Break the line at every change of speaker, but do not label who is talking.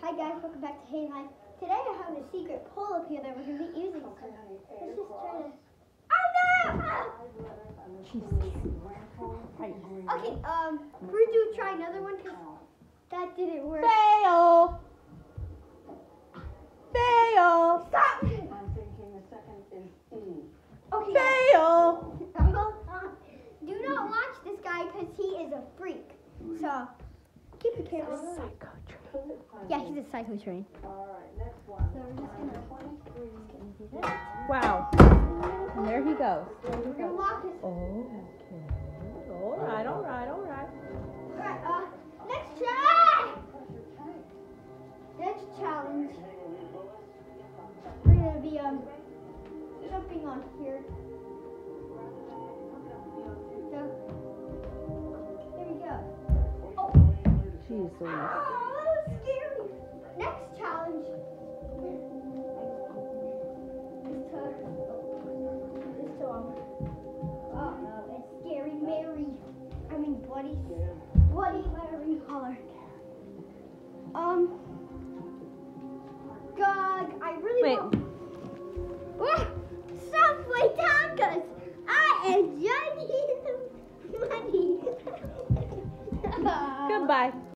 Hi guys, welcome back to Hey Life. Today I have a secret pole up here that we're going to be using. So let's just try to... Oh no! Ah! Okay, um, we're going to try another one because that didn't work.
Fail. Fail.
Stop!
I'm thinking the second is E.
Okay,
Fail.
Do not watch this guy because he is a freak. So, keep the camera. Yeah, he's a cycle train.
All right, next one.
So we're just gonna,
Twenty-three.
gonna do that.
Wow. And there he goes.
We're gonna walk this.
Oh, okay. All right, all right, all right.
Alright, uh, next try! Next challenge. We're gonna be, um, jumping on here. So, here we go. Oh,
Jeez Louise.
Bloody, Bloody Larry Holler. Um, God, I really
Wait.
want. Oh, Subway tacos. I am Johnny Money.
Goodbye.